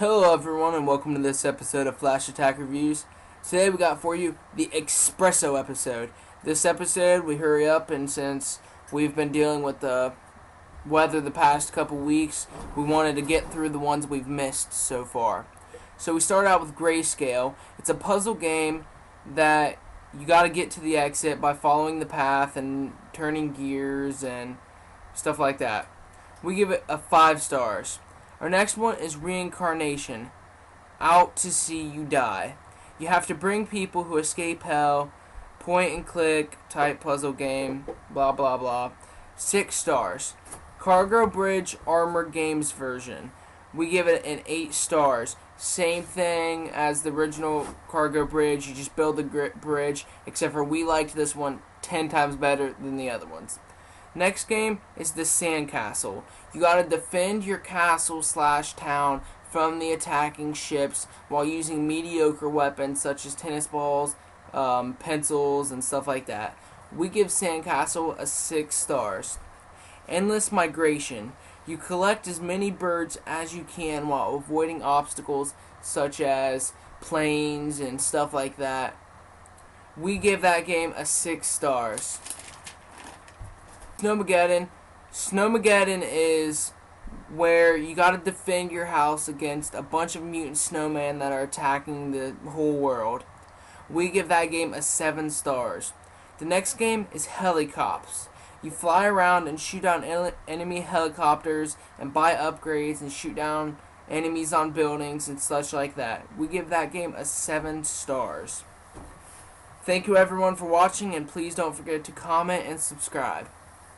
Hello everyone and welcome to this episode of Flash Attack Reviews. Today we got for you the Espresso episode. This episode we hurry up and since we've been dealing with the weather the past couple weeks, we wanted to get through the ones we've missed so far. So we start out with Grayscale. It's a puzzle game that you got to get to the exit by following the path and turning gears and stuff like that. We give it a 5 stars. Our next one is Reincarnation. Out to see you die. You have to bring people who escape hell, point and click type puzzle game, blah blah blah. Six stars. Cargo Bridge Armor Games version. We give it an eight stars. Same thing as the original Cargo Bridge. You just build the bridge, except for we liked this one ten times better than the other ones. Next game is the Sandcastle. You gotta defend your castle slash town from the attacking ships while using mediocre weapons such as tennis balls, um, pencils, and stuff like that. We give Sandcastle a 6 stars. Endless Migration. You collect as many birds as you can while avoiding obstacles such as planes and stuff like that. We give that game a 6 stars. Snowmageddon. Snowmageddon is where you got to defend your house against a bunch of mutant snowmen that are attacking the whole world. We give that game a 7 stars. The next game is Helicops. You fly around and shoot down enemy helicopters and buy upgrades and shoot down enemies on buildings and such like that. We give that game a 7 stars. Thank you everyone for watching and please don't forget to comment and subscribe.